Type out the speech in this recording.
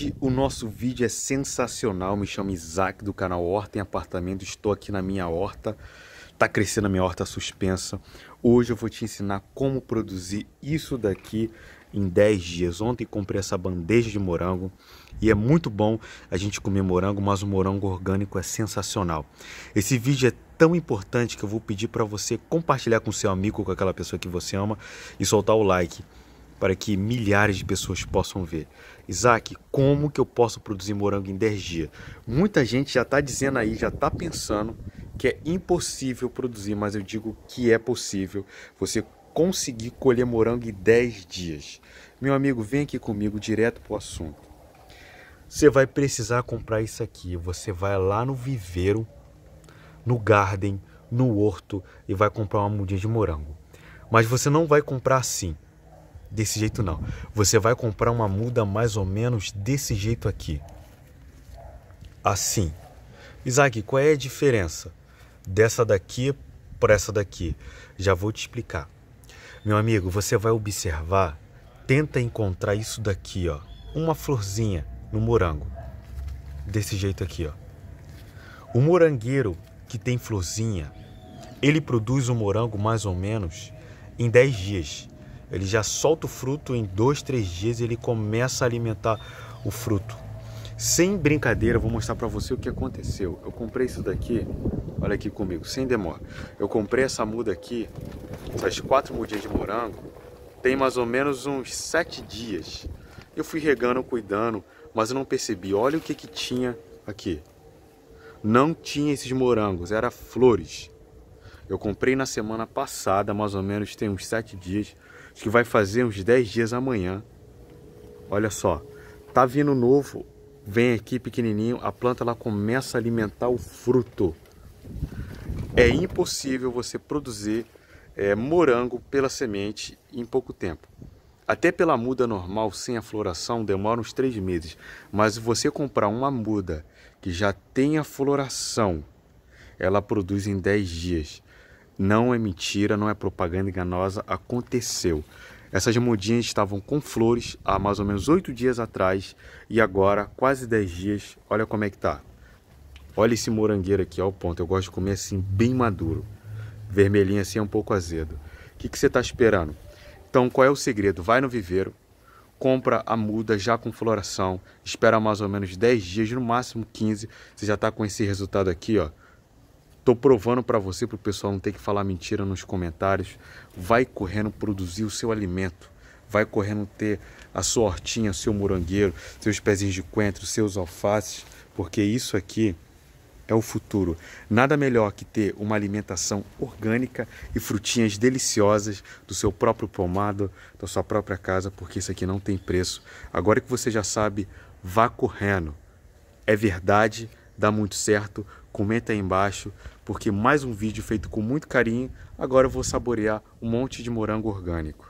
Hoje o nosso vídeo é sensacional. Me chamo Isaac do canal Horta em Apartamento. Estou aqui na minha horta. Está crescendo a minha horta suspensa. Hoje eu vou te ensinar como produzir isso daqui em 10 dias. Ontem comprei essa bandeja de morango e é muito bom a gente comer morango, mas o morango orgânico é sensacional. Esse vídeo é tão importante que eu vou pedir para você compartilhar com seu amigo, com aquela pessoa que você ama e soltar o like para que milhares de pessoas possam ver. Isaac, como que eu posso produzir morango em 10 dias? Muita gente já está dizendo aí, já está pensando que é impossível produzir, mas eu digo que é possível você conseguir colher morango em 10 dias. Meu amigo, vem aqui comigo direto para o assunto. Você vai precisar comprar isso aqui. Você vai lá no viveiro, no garden, no horto e vai comprar uma mudinha de morango. Mas você não vai comprar assim desse jeito não. Você vai comprar uma muda mais ou menos desse jeito aqui. Assim. Isaac, qual é a diferença dessa daqui para essa daqui? Já vou te explicar. Meu amigo, você vai observar, tenta encontrar isso daqui, ó, uma florzinha no morango. Desse jeito aqui, ó. O morangueiro que tem florzinha, ele produz o morango mais ou menos em 10 dias ele já solta o fruto em dois, três dias e ele começa a alimentar o fruto. Sem brincadeira, vou mostrar para você o que aconteceu. Eu comprei isso daqui, olha aqui comigo, sem demora. Eu comprei essa muda aqui, essas quatro mudinhas de morango, tem mais ou menos uns sete dias. Eu fui regando, cuidando, mas eu não percebi. Olha o que que tinha aqui. Não tinha esses morangos, era flores. Eu comprei na semana passada, mais ou menos, tem uns sete dias. Acho que vai fazer uns 10 dias amanhã. Olha só, tá vindo novo, vem aqui pequenininho, a planta ela começa a alimentar o fruto. É impossível você produzir é, morango pela semente em pouco tempo. Até pela muda normal, sem a floração, demora uns três meses. Mas se você comprar uma muda que já tem a floração, ela produz em 10 dias. Não é mentira, não é propaganda enganosa, aconteceu. Essas mudinhas estavam com flores há mais ou menos oito dias atrás e agora, quase dez dias, olha como é que tá. Olha esse morangueiro aqui, ó, o ponto. Eu gosto de comer assim, bem maduro. Vermelhinho assim é um pouco azedo. O que, que você está esperando? Então, qual é o segredo? Vai no viveiro, compra a muda já com floração, espera mais ou menos 10 dias, no máximo 15, você já está com esse resultado aqui, ó. Estou provando para você, para o pessoal não ter que falar mentira nos comentários. Vai correndo produzir o seu alimento. Vai correndo ter a sua hortinha, seu morangueiro, seus pezinhos de coentro, seus alfaces, porque isso aqui é o futuro. Nada melhor que ter uma alimentação orgânica e frutinhas deliciosas do seu próprio pomado, da sua própria casa, porque isso aqui não tem preço. Agora que você já sabe, vá correndo. É verdade, dá muito certo comenta aí embaixo, porque mais um vídeo feito com muito carinho, agora eu vou saborear um monte de morango orgânico.